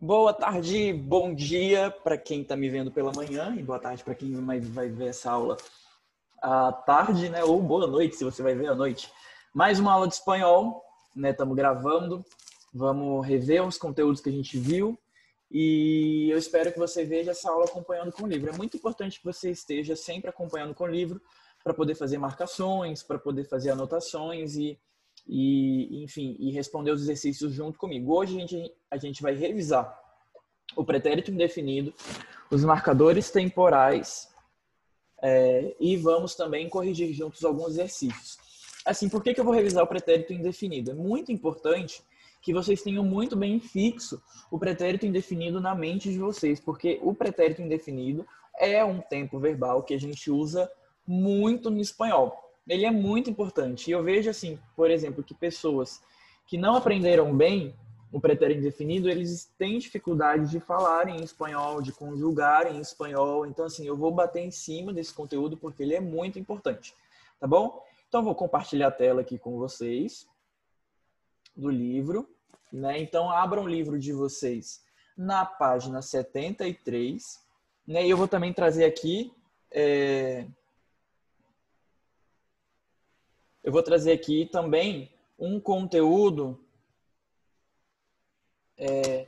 Boa tarde, bom dia para quem está me vendo pela manhã e boa tarde para quem vai, ver essa aula à tarde, né? Ou boa noite, se você vai ver à noite. Mais uma aula de espanhol, né? Estamos gravando, vamos rever os conteúdos que a gente viu e eu espero que você veja essa aula acompanhando com o livro. É muito importante que você esteja sempre acompanhando com o livro para poder fazer marcações, para poder fazer anotações e e, enfim, e responder os exercícios junto comigo. Hoje a gente, a gente vai revisar o pretérito indefinido, os marcadores temporais é, e vamos também corrigir juntos alguns exercícios. Assim, por que, que eu vou revisar o pretérito indefinido? É muito importante que vocês tenham muito bem fixo o pretérito indefinido na mente de vocês, porque o pretérito indefinido é um tempo verbal que a gente usa muito no espanhol ele é muito importante. E eu vejo assim, por exemplo, que pessoas que não aprenderam bem o pretérito indefinido, eles têm dificuldade de falar em espanhol, de conjugar em espanhol. Então, assim, eu vou bater em cima desse conteúdo porque ele é muito importante, tá bom? Então, vou compartilhar a tela aqui com vocês do livro, né? Então, abram o livro de vocês na página 73, né? E eu vou também trazer aqui é, eu vou trazer aqui também um conteúdo é,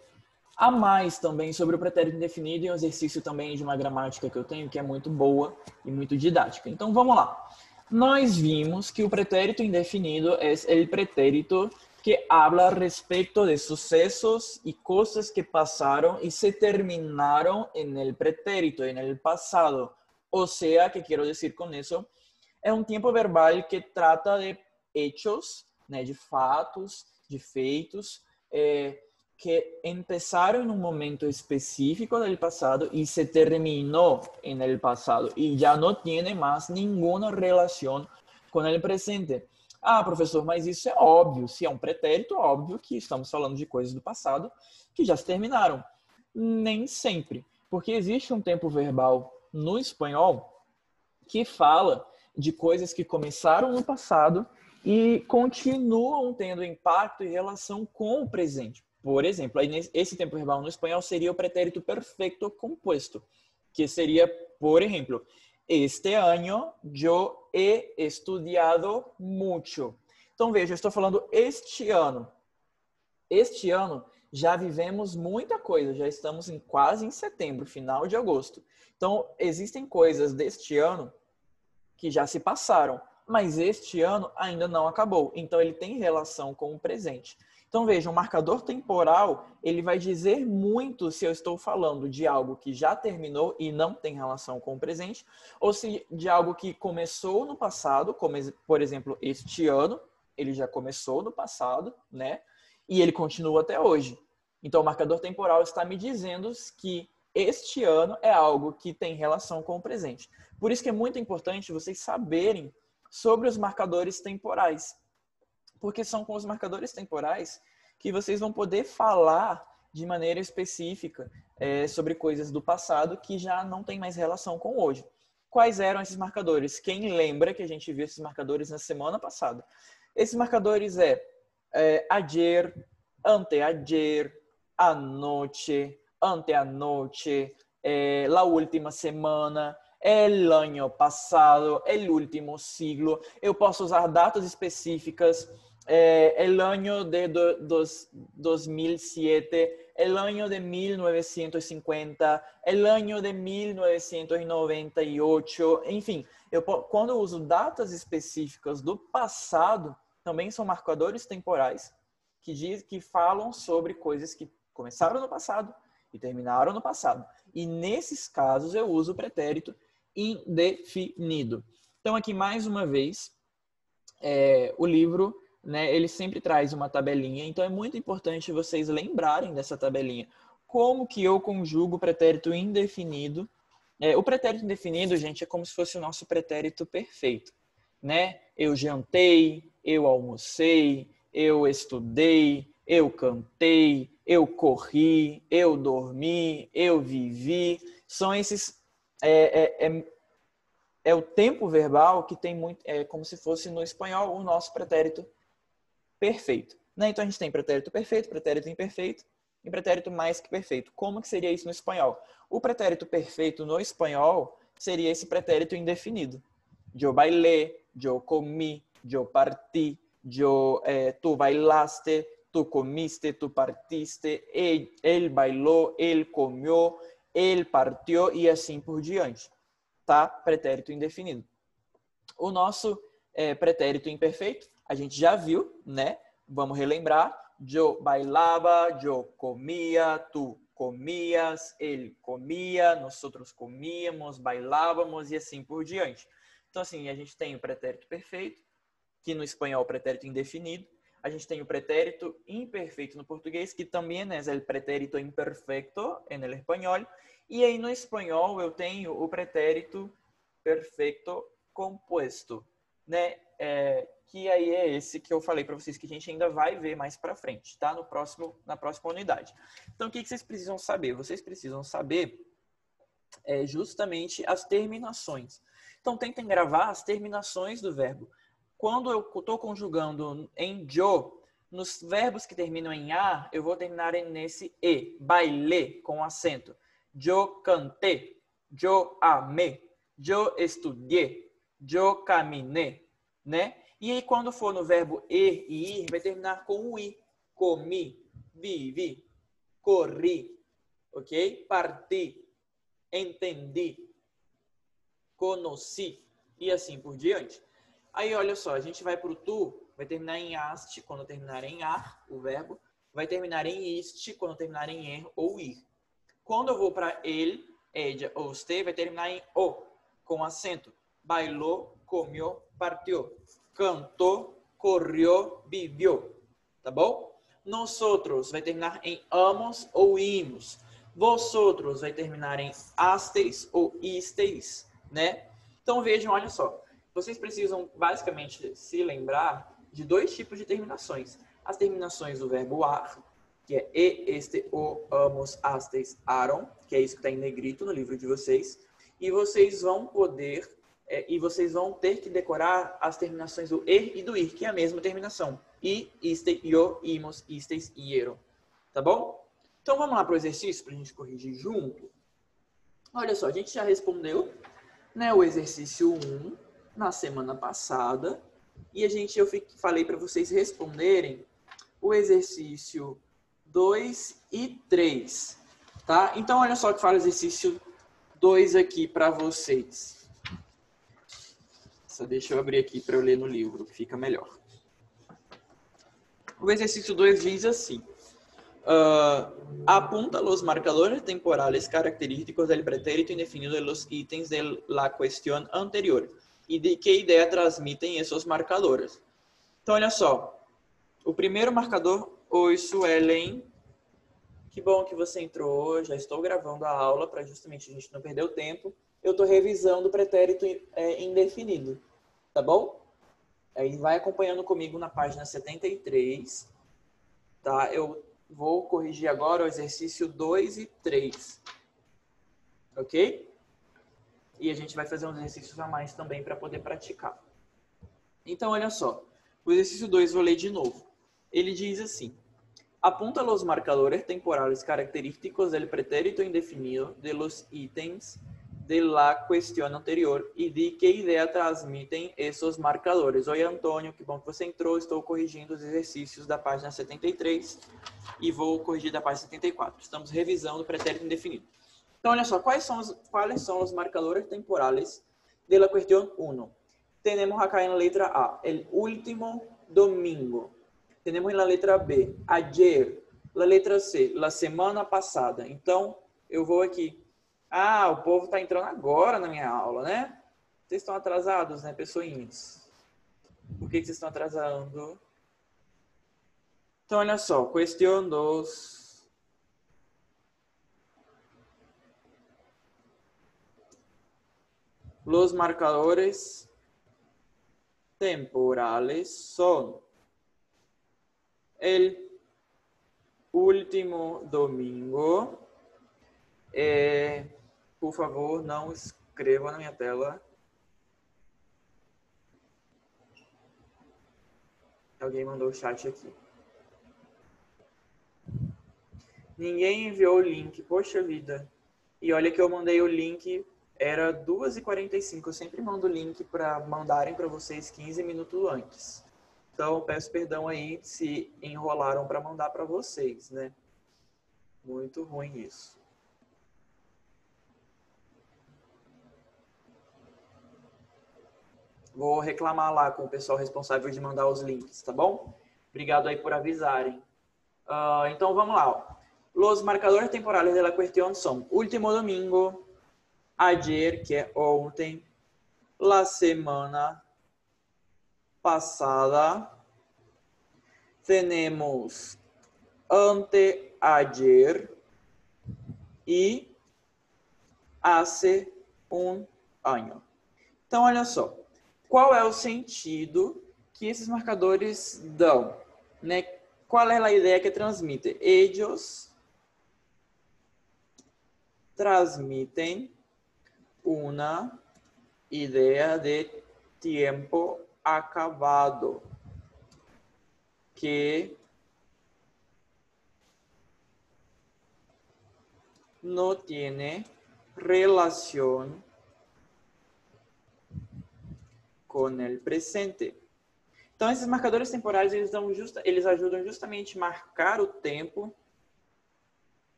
a mais também sobre o pretérito indefinido e um exercício também de uma gramática que eu tenho que é muito boa e muito didática. Então vamos lá. Nós vimos que o pretérito indefinido é o pretérito que habla respeito de sucesos e coisas que passaram e se terminaram en el pretérito, en el pasado. O sea, que quero dizer com isso é um tempo verbal que trata de hechos, né, de fatos, de feitos, é, que começaram em um momento específico do passado e se terminou em el passado e já não tem mais nenhuma relação com o presente. Ah, professor, mas isso é óbvio. Se é um pretérito, óbvio que estamos falando de coisas do passado que já se terminaram. Nem sempre, porque existe um tempo verbal no espanhol que fala de coisas que começaram no passado e continuam tendo impacto em relação com o presente. Por exemplo, esse tempo verbal no espanhol seria o pretérito perfeito composto, que seria, por exemplo, este ano eu he estudiado mucho. Então veja, eu estou falando este ano. Este ano já vivemos muita coisa, já estamos em quase em setembro, final de agosto. Então existem coisas deste ano que já se passaram, mas este ano ainda não acabou. Então ele tem relação com o presente. Então veja, um marcador temporal, ele vai dizer muito se eu estou falando de algo que já terminou e não tem relação com o presente, ou se de algo que começou no passado, como por exemplo, este ano, ele já começou no passado, né? E ele continua até hoje. Então o marcador temporal está me dizendo que este ano é algo que tem relação com o presente. Por isso que é muito importante vocês saberem sobre os marcadores temporais. Porque são com os marcadores temporais que vocês vão poder falar de maneira específica é, sobre coisas do passado que já não tem mais relação com hoje. Quais eram esses marcadores? Quem lembra que a gente viu esses marcadores na semana passada? Esses marcadores é, é ayer, anteayer, anoche, anteanoche, eh, la última semana, el año passado, el último siglo. Eu posso usar datas específicas, eh, el año de do, dos, 2007, el año de 1950, el año de 1998, enfim. Eu, quando eu uso datas específicas do passado, também são marcadores temporais que, diz, que falam sobre coisas que começaram no passado e terminaram no passado. E nesses casos eu uso o pretérito indefinido. Então aqui mais uma vez é, o livro, né, ele sempre traz uma tabelinha. Então é muito importante vocês lembrarem dessa tabelinha. Como que eu conjugo o pretérito indefinido? É, o pretérito indefinido, gente, é como se fosse o nosso pretérito perfeito, né? Eu jantei, eu almocei, eu estudei, eu cantei, eu corri, eu dormi, eu vivi. São esses. É, é, é, é, o tempo verbal que tem muito. É como se fosse no espanhol o nosso pretérito perfeito. Né? Então a gente tem pretérito perfeito, pretérito imperfeito. e pretérito mais que perfeito. Como que seria isso no espanhol? O pretérito perfeito no espanhol seria esse pretérito indefinido. Eu bailé, eu comi, eu parti, eu, eh, tu bailaste, tu comiste, tu partiste, ele, ele bailou, ele comeu, ele partiu e assim por diante. Tá? Pretérito indefinido. O nosso é, pretérito imperfeito, a gente já viu, né? Vamos relembrar. Eu bailava, eu comia, tu comias, ele comia, nós outros comíamos, bailávamos e assim por diante. Então, assim, a gente tem o pretérito perfeito, que no espanhol é o pretérito indefinido. A gente tem o pretérito imperfeito no português, que também é o pretérito imperfecto no espanhol. E aí no espanhol eu tenho o pretérito perfeito composto, né? É, que aí é esse que eu falei para vocês que a gente ainda vai ver mais para frente, tá? No próximo, na próxima unidade. Então, o que, que vocês precisam saber? Vocês precisam saber é, justamente as terminações. Então, tentem gravar as terminações do verbo. Quando eu estou conjugando em jo, nos verbos que terminam em a, eu vou terminar nesse e. Baile, com acento. Eu cantei. Eu amei. Eu estudei. Eu caminhei. Né? E aí, quando for no verbo e e ir, vai terminar com o i. Comi, vivi, corri, ok? Parti, entendi, conheci e assim por diante. Aí, olha só, a gente vai para o tu, vai terminar em ast quando terminar em ar, o verbo. Vai terminar em ist quando terminar em er ou ir. Quando eu vou para ele, ella ou ste, vai terminar em o, com acento. Bailou, comeu, partiu cantou, correu, viveu. Tá bom? Nosotros vai terminar em amos ou imos. Vosotros vai terminar em asteis ou isteis, né? Então vejam, olha só. Vocês precisam basicamente se lembrar de dois tipos de terminações. As terminações do verbo ar, que é e, este, o, amos, asteis, aron, que é isso que está em negrito no livro de vocês. E vocês vão poder é, e vocês vão ter que decorar as terminações do er e do ir, que é a mesma terminação. I, iste, io, imos, istes, iero. Tá bom? Então vamos lá para o exercício para a gente corrigir junto. Olha só, a gente já respondeu né, o exercício 1 na semana passada. E a gente, eu falei para vocês responderem o exercício 2 e 3. Tá? Então, olha só que fala o exercício 2 aqui para vocês. Só deixa eu abrir aqui para eu ler no livro, que fica melhor. O exercício 2 diz assim: uh, apunta los marcadores temporales característicos del pretérito indefinido de los ítems de la cuestión anterior e de que ideia transmitem esses marcadores. Então, olha só. O primeiro marcador, oi, Suelen. Que bom que você entrou. Já estou gravando a aula para justamente a gente não perder o tempo eu estou revisando o pretérito é, indefinido, tá bom? Aí vai acompanhando comigo na página 73, tá? Eu vou corrigir agora o exercício 2 e 3, ok? E a gente vai fazer uns exercícios a mais também para poder praticar. Então, olha só. O exercício 2, vou ler de novo. Ele diz assim: apunta los marcadores temporales característicos del pretérito indefinido de los ítems de la cuestión anterior e de que ideia transmitem esses marcadores. Oi, Antônio, que bom que você entrou. Estou corrigindo os exercícios da página 73 e vou corrigir da página 74. Estamos revisando o pretérito indefinido. Então, olha só, quais são os, quais são os marcadores temporales de la cuestión 1? Tenemos acá en la letra A, el último domingo. Tenemos en la letra B, ayer. La letra C, la semana passada. Então, eu vou aqui ah, o povo está entrando agora na minha aula, né? Vocês estão atrasados, né, pessoinhas? Por que, que vocês estão atrasando? Então, olha só, questão dos... Los marcadores temporales son el último domingo, eh, por favor, não escreva na minha tela. Alguém mandou o chat aqui. Ninguém enviou o link, poxa vida. E olha que eu mandei o link, era 2h45. Eu sempre mando o link para mandarem para vocês 15 minutos antes. Então, peço perdão aí se enrolaram para mandar para vocês, né? Muito ruim isso. Vou reclamar lá com o pessoal responsável de mandar os links, tá bom? Obrigado aí por avisarem. Uh, então vamos lá. Los marcadores temporales de la cuestión son último domingo, ayer, que é ontem, la semana passada, tenemos anteayer e hace um ano. Então, olha só qual é o sentido que esses marcadores dão, né? Qual é a ideia que transmite? Ellos transmitem uma ideia de tempo acabado que não tem relação com o presente. Então, esses marcadores temporais, eles, dão justa, eles ajudam justamente a marcar o tempo.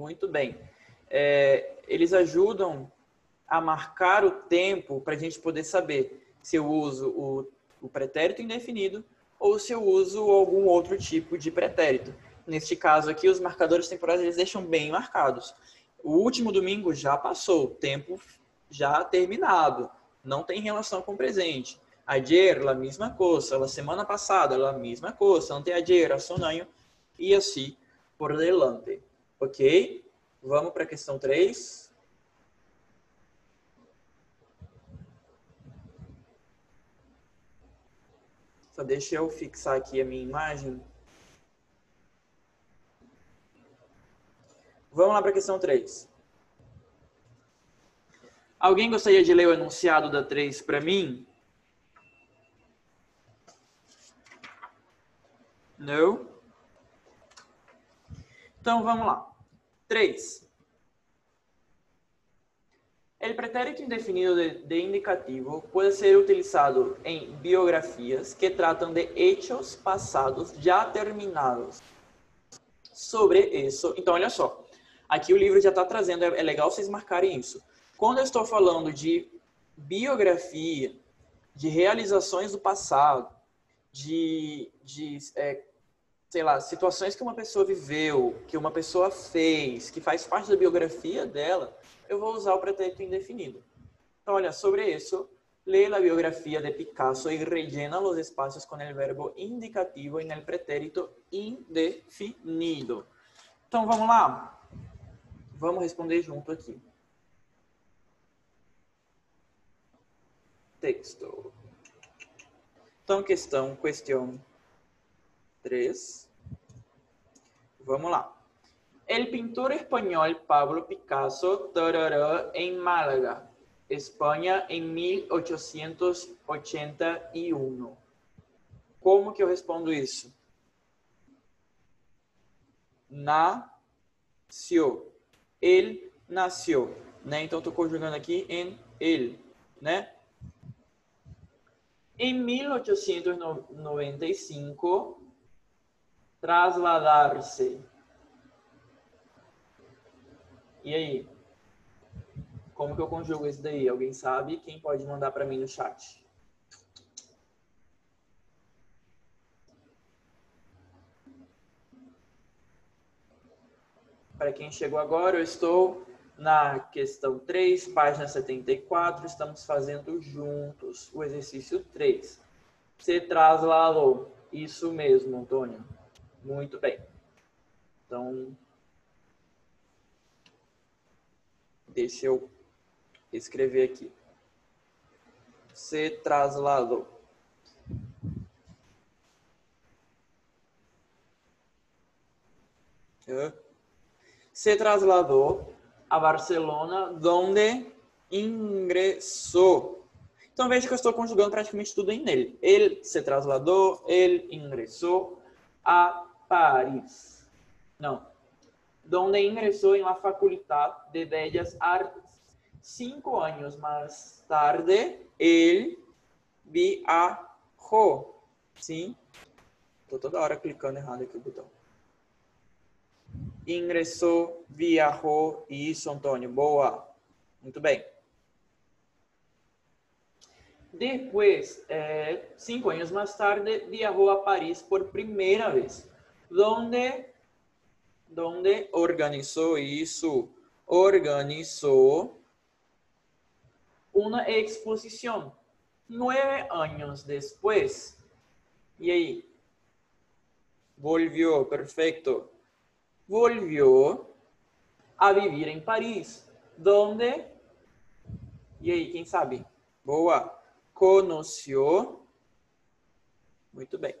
Muito bem. É, eles ajudam a marcar o tempo para a gente poder saber se eu uso o, o pretérito indefinido ou se eu uso algum outro tipo de pretérito. Neste caso aqui, os marcadores temporais eles deixam bem marcados. O último domingo já passou, tempo já terminado, não tem relação com o presente. Ayer, a mesma coisa, a semana passada, a mesma coisa, anteayer, um ano, e assim por delante. Ok? Vamos para a questão 3. Só deixa eu fixar aqui a minha imagem. Vamos lá para a questão 3. Alguém gostaria de ler o enunciado da 3 para mim? Não? Então vamos lá. 3. O pretérito indefinido de, de, indicativo pode ser utilizado em biografias que tratam de hechos passados já terminados. Sobre isso, então olha só, aqui o livro já está trazendo, é, legal vocês marcarem isso. Quando eu estou falando de biografia, de realizações do passado, de, de é, sei lá, situações que uma pessoa viveu, que uma pessoa fez, que faz parte da biografia dela, eu vou usar o pretérito indefinido. Então, olha, sobre isso, lê a biografia de Picasso e rellena os espaços com o verbo indicativo em el pretérito indefinido. Então, vamos lá? Vamos responder junto aqui. texto. Então, questão, questão 3. Vamos lá. El pintor espanhol Pablo Picasso tarará em Málaga, Espanha, em 1881. Como que eu respondo isso? Nasceu. Ele nasceu. Né? Então, estou conjugando aqui em ele. Né? Em 1895, trasladar-se. E aí? Como que eu conjugo isso daí? Alguém sabe? Quem pode mandar para mim no chat? Para quem chegou agora, eu estou na questão 3, página 74, estamos fazendo juntos o exercício 3. Você trasladou. Isso mesmo, Antônio. Muito bem. Então, deixa eu escrever aqui. Se trasladou. Se trasladou a Barcelona, donde ingressou. Então veja que eu estou conjugando praticamente tudo em nele. Ele se trasladou, ele ingressou. a Paris. Não. Donde ingressou em la Facultad de Bellas Artes. Cinco anos mais tarde, ele viajou. Sim? Estou toda hora clicando errado aqui o botão. Ingressou, viajou. Isso, Antônio. Boa. Muito bem. Depois, eh, cinco anos mais tarde, viajou a Paris por primeira vez, onde, onde organizou isso, organizou uma exposição. Nueve anos depois, e aí? Volvió, perfeito. Volvió a vivir em Paris, onde? E aí, quem sabe? Boa conoció, muito bem,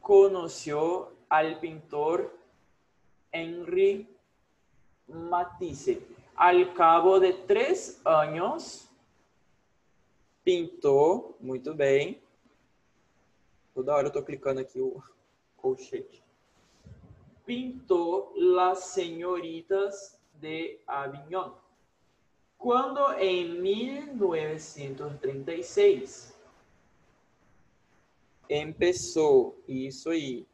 conoció al pintor Henri Matisse. Al cabo de três anos, pintou, muito bem. Toda hora eu estou clicando aqui o colchete. Pintou Las Senhoritas de Avignon. Quando em 1936 começou isso aí,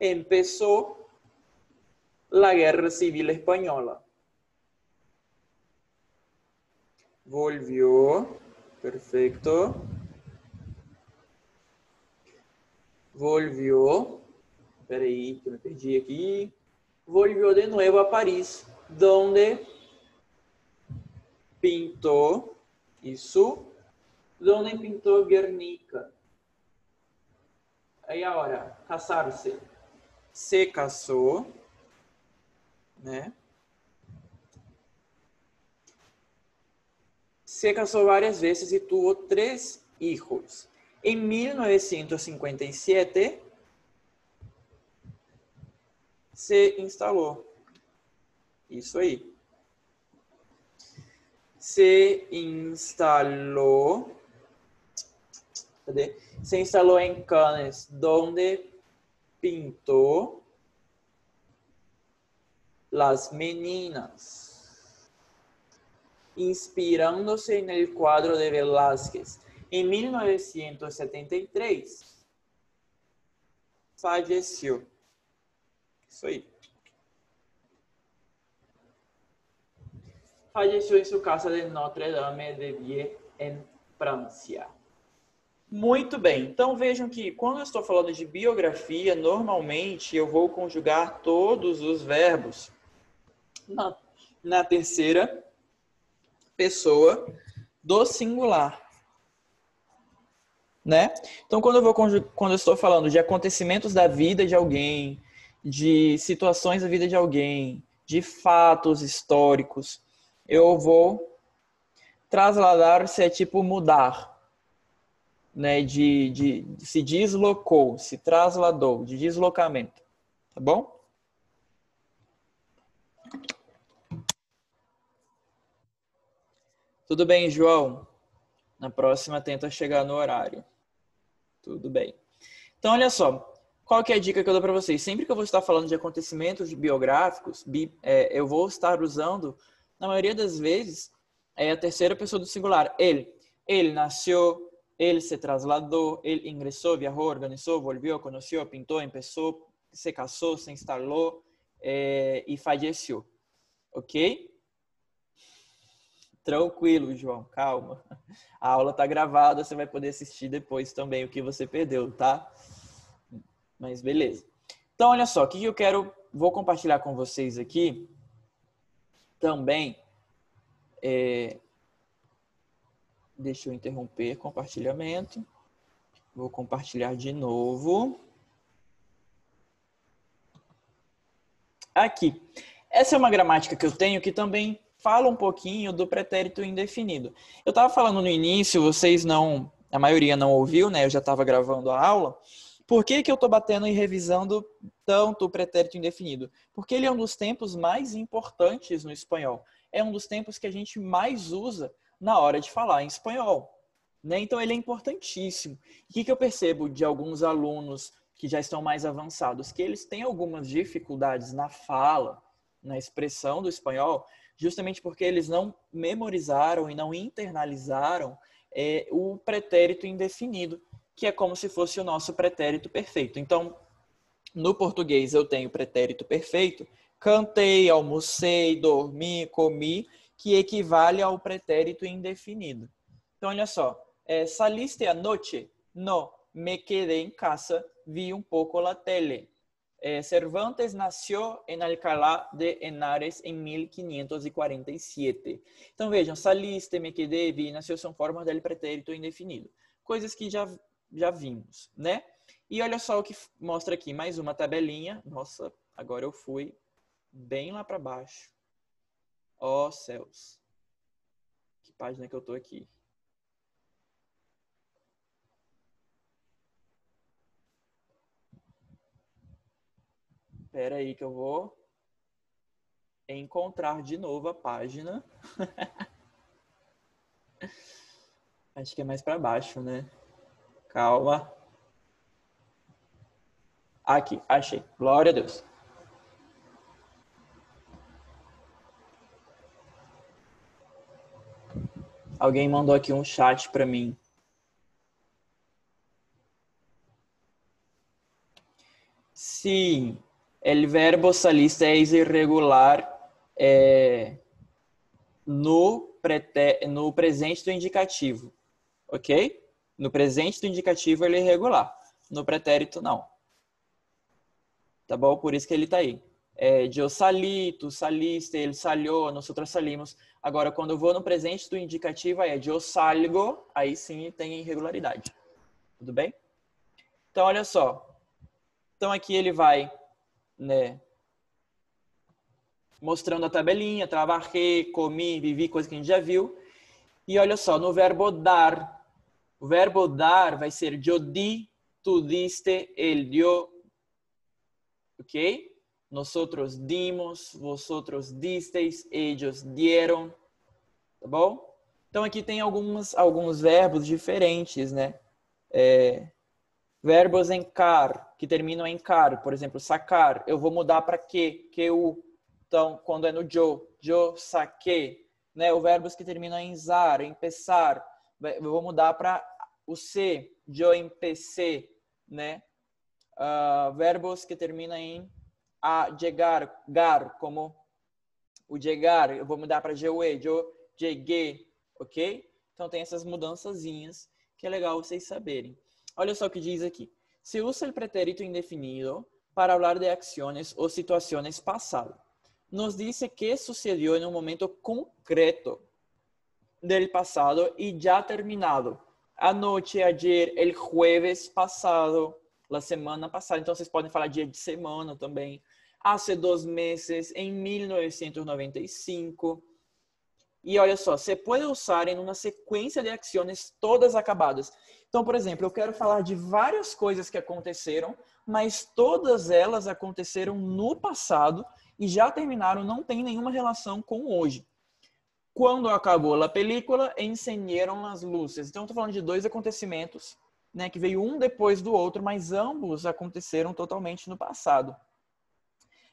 começou a Guerra Civil Espanhola. Volvió, perfeito. Volvió, peraí, que me perdi aqui. Volvió de novo a Paris, donde pintou isso. Donde pintou Guernica. Aí agora, casar-se. Se casou, né? Se casou várias vezes e tuvo três filhos. Em 1957, se instalou. Isso aí se instalou se instalou em Cannes, donde pintou las meninas, inspirándose en el cuadro de Velázquez. En 1973, falleció. Falleció em sua casa de Notre Dame de Vie, em França. Muito bem. Então vejam que quando eu estou falando de biografia, normalmente eu vou conjugar todos os verbos na, na terceira pessoa do singular. Né? Então quando eu vou quando eu estou falando de acontecimentos da vida de alguém, de situações da vida de alguém, de fatos históricos, eu vou trasladar se é tipo mudar, né? De, de, de se deslocou, se trasladou, de deslocamento, tá bom? Tudo bem, João? Na próxima tenta chegar no horário. Tudo bem. Então, olha só. Qual que é a dica que eu dou para vocês? Sempre que eu vou estar falando de acontecimentos biográficos, é, eu vou estar usando na maioria das vezes, é a terceira pessoa do singular. Ele. Ele nasceu, ele se trasladou, ele ingressou, viajou, organizou, volvió, conheceu, pintou, empezou, se casou, se instalou e faleceu. Ok? Tranquilo, João, calma. A aula está gravada, você vai poder assistir depois também o que você perdeu, tá? Mas beleza. Então, olha só, o que eu quero, vou compartilhar com vocês aqui também, é, deixa eu interromper compartilhamento. Vou compartilhar de novo. Aqui. Essa é uma gramática que eu tenho que também fala um pouquinho do pretérito indefinido. Eu estava falando no início, vocês não, a maioria não ouviu, né? Eu já estava gravando a aula. Por que, que eu estou batendo e revisando tanto o pretérito indefinido? Porque ele é um dos tempos mais importantes no espanhol. É um dos tempos que a gente mais usa na hora de falar em espanhol. Né? Então ele é importantíssimo. O que, que eu percebo de alguns alunos que já estão mais avançados, que eles têm algumas dificuldades na fala, na expressão do espanhol, justamente porque eles não memorizaram e não internalizaram é, o pretérito indefinido, que é como se fosse o nosso pretérito perfeito. Então, no português eu tenho pretérito perfeito, cantei, almocei, dormi, comi, que equivale ao pretérito indefinido. Então, olha só, é, saliste anoche? No, me quedé em casa, vi um pouco la tele. Eh, Cervantes nació en Alcalá de Henares em 1547. Então vejam, saliste, me quedé, vi, nasceu são formas del pretérito indefinido. Coisas que já, já vimos, né? E olha só o que mostra aqui, mais uma tabelinha. Nossa, agora eu fui bem lá para baixo. Ó oh, céus. Que página que eu tô aqui? Espera aí que eu vou encontrar de novo a página. Acho que é mais para baixo, né? Calma. Aqui, achei. Glória a Deus. Alguém mandou aqui um chat para mim. Sim, el verbo salista é irregular é, no, prete, no presente do indicativo, ok? No presente do indicativo ele é irregular, no pretérito não. Tá bom? Por isso que ele tá aí. É, eu sali, tu saliste, ele salió, nós salimos. Agora, quando eu vou no presente do indicativo, aí é eu salgo, aí sim tem irregularidade. Tudo bem? Então, olha só. Então, aqui ele vai né? Mostrando a tabelinha, trabalhei, comi, vivi, coisa que a gente já viu. E olha só, no verbo dar, o verbo dar vai ser yo di, tu diste, ele dio, ok? Nosotros dimos, vosotros disteis, ellos dieron, tá bom? Então aqui tem algumas, alguns verbos diferentes, né? É, Verbos em car, que terminam em car, por exemplo, sacar, eu vou mudar para que, que o. Então, quando é no jo, jo saque, né? O verbos que terminam em zar, em pesar, eu vou mudar para o c, jo empecé, né? Uh, verbos que terminam em a chegar, gar, como o chegar, eu vou mudar para jeue, jo cheguei, ok? Então tem essas mudançazinhas que é legal vocês saberem. Olha só o que diz aqui. Se usa o pretérito indefinido para falar de ações ou situações passadas. Nos diz que sucedeu em um momento concreto del passado e já terminado. Anoche, ayer, el jueves passado, la semana passada. Então, vocês podem falar dia de semana também. Hace dois meses, em 1995. E olha só, você pode usar em uma sequência de ações todas acabadas. Então, por exemplo, eu quero falar de várias coisas que aconteceram, mas todas elas aconteceram no passado e já terminaram, não tem nenhuma relação com hoje. Quando acabou a película, encenderam as luzes. Então, estou falando de dois acontecimentos, né, que veio um depois do outro, mas ambos aconteceram totalmente no passado.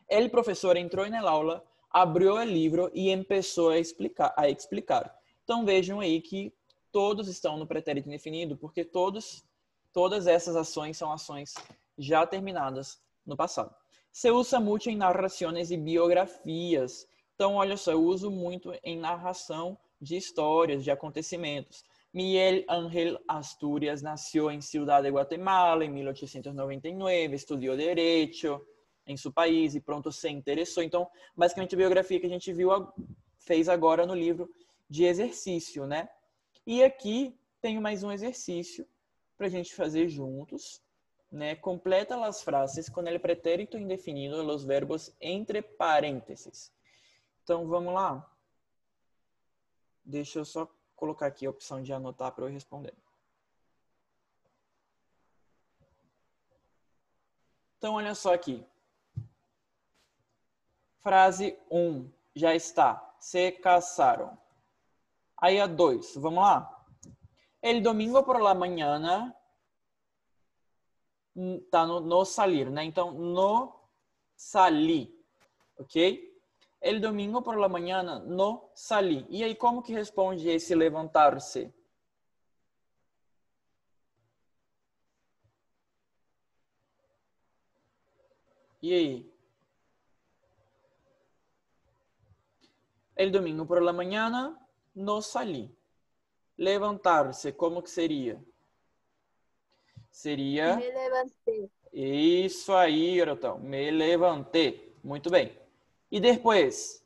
Ele, professor, entrou na aula, abriu o livro e começou a explicar, a explicar. Então, vejam aí que todos estão no pretérito indefinido, porque todos, todas essas ações são ações já terminadas no passado. Se usa muito em narrações e biografias. Então, olha só, eu uso muito em narração de histórias, de acontecimentos. Miguel Ángel Asturias nasceu em Ciudad de Guatemala em 1899, estudou Direito em seu país e pronto se interessou. Então, basicamente a biografia que a gente viu fez agora no livro de exercício, né? E aqui tenho mais um exercício para a gente fazer juntos. Né? Completa as frases com o pretérito indefinido os verbos entre parênteses. Então, vamos lá? Deixa eu só colocar aqui a opção de anotar para eu responder. Então, olha só aqui. Frase 1. Um, já está. Se casaram. Aí a dois, vamos lá. El domingo por la mañana tá no, no salir, né? Então, no salir, ok? El domingo por la mañana no salí. E aí, como que responde esse levantar-se? E aí? El domingo por la mañana no salí. Levantar-se, como que seria? Seria. Me levantei. Isso aí, garotão. Me levantei. Muito bem. E depois?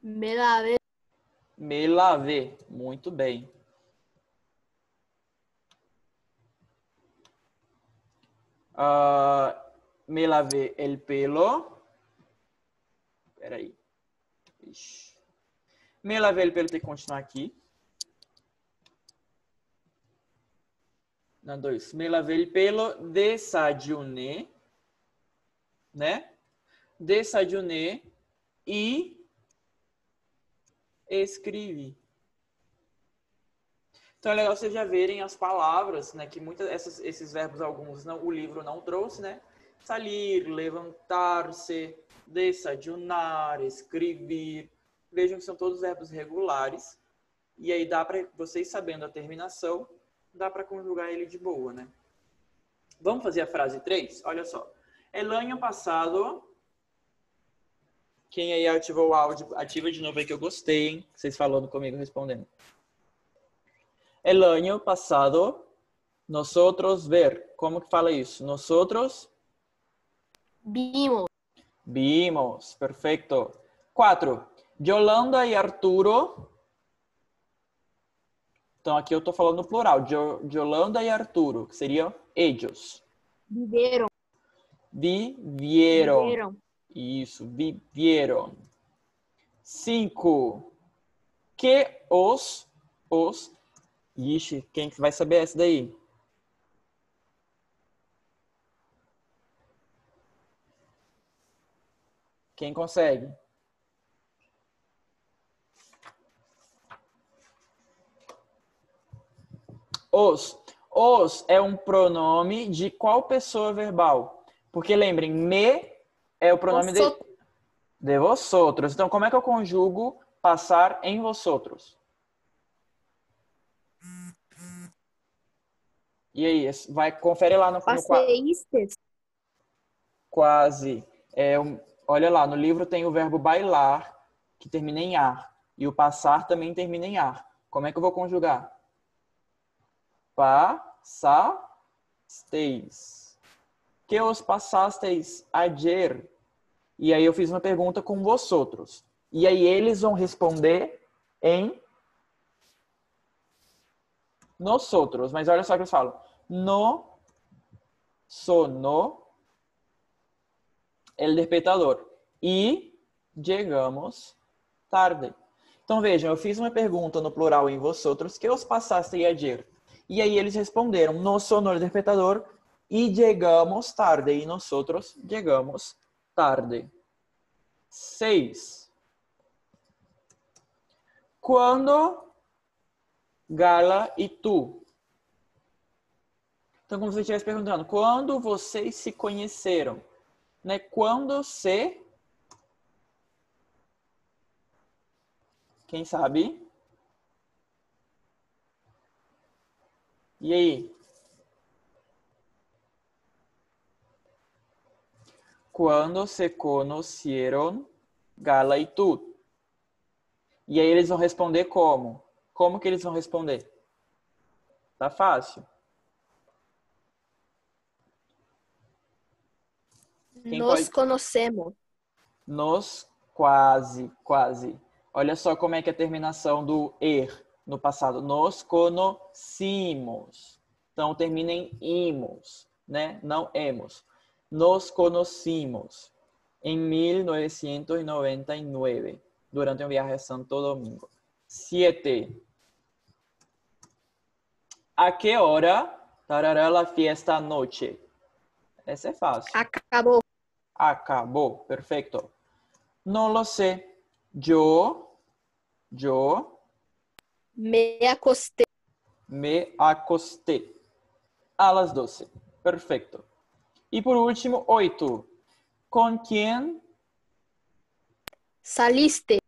Me lavei. Me lavei. Muito bem. Uh, me lavei el pelo. Peraí. Ixi. Me lavei el pelo, tem que continuar aqui. Na dois. Me lavei el pelo, desayuné. Né? Desayuné e escrevi. Então é legal vocês já verem as palavras, né? Que muitas essas, esses verbos alguns não, o livro não trouxe, né? Salir, levantar-se, desayunar, escrever. Vejam que são todos verbos regulares. E aí dá para vocês sabendo a terminação, dá para conjugar ele de boa, né? Vamos fazer a frase 3? Olha só. El año passado. Quem aí ativou o áudio, ativa de novo aí que eu gostei, hein? Vocês falando comigo, respondendo. El año pasado, nosotros ver. Como que fala isso? Nosotros Vimos. vimos. Perfecto. Quatro. Yolanda e Arturo. Então aqui eu tô falando plural. Yolanda e Arturo, que seriam ellos. Viveram. Vivieron. Viveram. Isso, vivieron. Cinco. Que os, os. Ixi, quem que vai saber essa daí? Quem consegue? Os. Os é um pronome de qual pessoa verbal? Porque lembrem, me é o pronome de, Vosotros. de vosotros. Então, como é que eu conjugo passar em vosotros? E aí, vai, confere lá no, no quase. É, um- olha lá, no livro tem o verbo bailar, que termina em ar. E o passar também termina em ar. Como é que eu vou conjugar? Passasteis. Que os passasteis ayer? E aí eu fiz uma pergunta com vosotros. E aí eles vão responder em nosotros. Mas olha só o que eles falam. No sono el despertador. E chegamos tarde. Então vejam, eu fiz uma pergunta no plural em vosotros, que os passaste ayer? E aí eles responderam, no sono el despertador e chegamos tarde. E nós outros chegamos tarde. Seis. Quando Gala e tu? Então, como se você estivesse perguntando, quando vocês se conheceram? Né? Quando se. Quem sabe? E aí? Quando se conheceram Gala e tu? E aí eles vão responder como? Como que eles vão responder? Tá fácil. Quem Nos pode- conhecemos. Nos quase, quase. Olha só como é que é a terminação do er no passado. Nos conhecimos. Então termina em imos, né? Não hemos. Nos conhecimos em 1999 durante um viaje a Santo Domingo. Siete. ¿A qué hora tarará la fiesta anoche? Essa é fácil. Acabou. Acabó. Perfecto. No lo sé. Yo, yo Me acostei. me acosté. a las 12. Perfecto. E por último, oito. Con quien Saliste.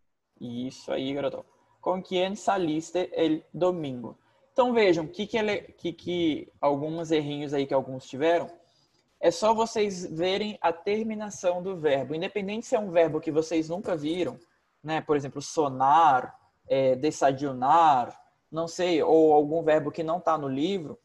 Isso aí, garoto. Com quem saliste el domingo? Então vejam, que que, ele, que que alguns errinhos aí que alguns tiveram. É só vocês verem a terminação do verbo, independente se é um verbo que vocês nunca viram, né? Por exemplo, sonar, é, não sei, ou algum verbo que não está no livro.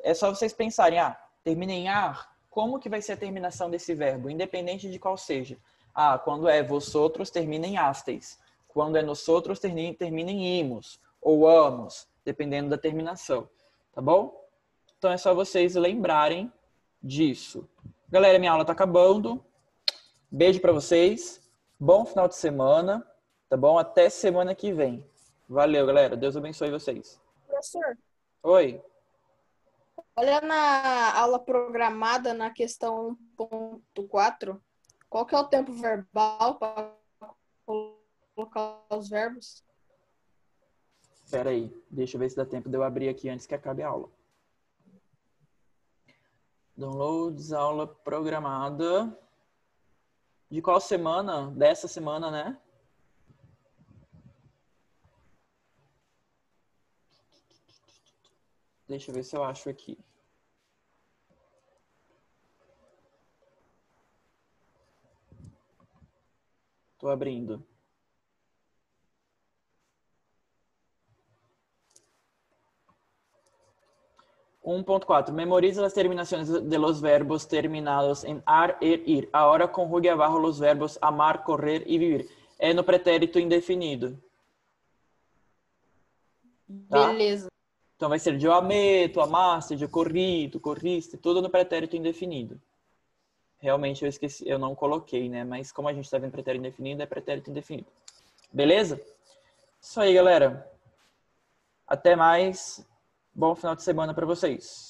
É só vocês pensarem, ah, termina em ar, como que vai ser a terminação desse verbo, independente de qual seja. Ah, quando é vosotros, termina em astes. Quando é nosotros, termina em imos ou amos, dependendo da terminação. Tá bom? Então é só vocês lembrarem disso. Galera, minha aula tá acabando. Beijo para vocês. Bom final de semana, tá bom? Até semana que vem. Valeu, galera. Deus abençoe vocês. Professor, Oi. olha na aula programada na questão 1.4, qual que é o tempo verbal para colocar os verbos? Espera aí. Deixa eu ver se dá tempo de eu abrir aqui antes que acabe a aula. Downloads, aula programada. De qual semana? Dessa semana, né? Deixa eu ver se eu acho aqui. Tô abrindo. Um ponto quatro. Memoriza as terminações de los verbos terminados em ar, er, ir. Agora conjugue abaixo los verbos amar, correr e vivir. É no pretérito indefinido. Tá? Beleza. Então vai ser eu amei, tu amaste, eu corri, tu corriste, tudo no pretérito indefinido. Realmente eu esqueci, eu não coloquei, né? Mas como a gente está vendo pretérito indefinido, é pretérito indefinido. Beleza? Isso aí, galera. Até mais. Bom final de semana para vocês.